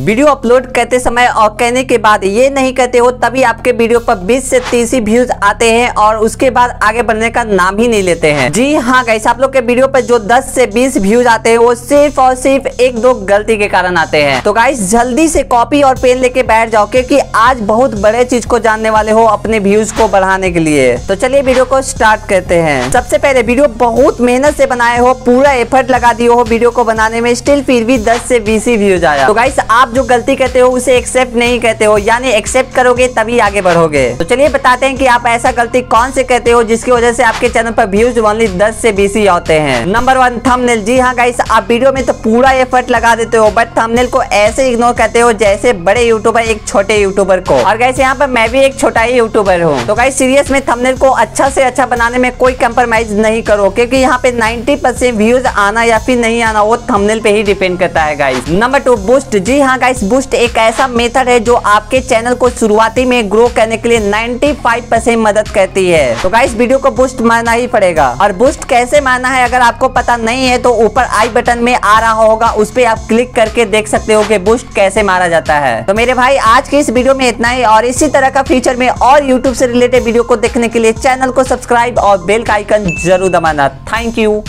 Video upload करते समय और कहने के बाद ये नहीं कहते हो, तभी आपके वीडियो पर 20 से 30 व्यूज़ आते हैं और उसके बाद आगे बढ़ने का नाम ही नहीं लेते हैं। जी हाँ गाइस आप लोग के वीडियो पर जो 10 से 20 व्यूज़ आते हैं, वो सिर्फ़ और सिर्फ़ एक दो गलती के कारण आते हैं। तो गाइस जल्दी से कॉपी और पेन लेके बैठ जाओ, क्योंकि आज बहुत बड़े चीज़ को जानने वाले हो अपने व्यूज़ को बढ़ाने के लिए। तो चलिए वीडियो को स्टार्ट करते हैं। सबसे पहले वीडियो बहुत मेहनत से बनाए हो, पूरा एफर्ट लगा दिए हो वीडियो को बनाने में स्टिल फिर भी दस से बीस ही व्यूज़ आया। तो गाइस आप जो गलती कहते हो, उसे एक्सेप्ट नहीं कहते हो, यानी एक्सेप्ट करोगे तभी आगे बढ़ोगे। तो चलिए बताते हैं कि आप ऐसा गलती कौन से कहते हो, जिसकी वजह से आपके चैनल पर व्यूज़ ओनली 10 से 20 ही आते हैं। नंबर वन थंबनेल जी हाँ गाइस आप वीडियो में तो पूरा एफर्ट लगा देते हो बट थंबनेल को ऐसे इग्नोर करते हो, जैसे बड़े यूट्यूबर एक छोटे यूट्यूबर को। और गाइस यहाँ पर मैं भी एक छोटा ही यूट्यूबर हूँ। तो गाइस सीरियस में थंबनेल को अच्छा से अच्छा बनाने में कोई कंप्रोमाइज नहीं करो, क्योंकि यहाँ पे 90% व्यूज़ आना या फिर नहीं आना, वो थंबनेल पे ही डिपेंड करता है गाइस नंबर टू बूस्ट जी हाँ गाइस बूस्ट एक ऐसा मेथड है जो आपके चैनल को शुरुआती में ग्रो करने के लिए 95% मदद करती है। तो गाइस वीडियो को बूस्ट मारना ही पड़ेगा। और बूस्ट कैसे मारना है, अगर आपको पता नहीं है तो ऊपर आई बटन में आ रहा होगा, उस पर आप क्लिक करके देख सकते हो कि बूस्ट कैसे मारा जाता है। तो मेरे भाई, आज के इस वीडियो में इतना ही, और इसी तरह का फ्यूचर में और यूट्यूब से रिलेटेड वीडियो को देखने के लिए चैनल को सब्सक्राइब और बेल का आइकन ज़रूर दबाना। Thank you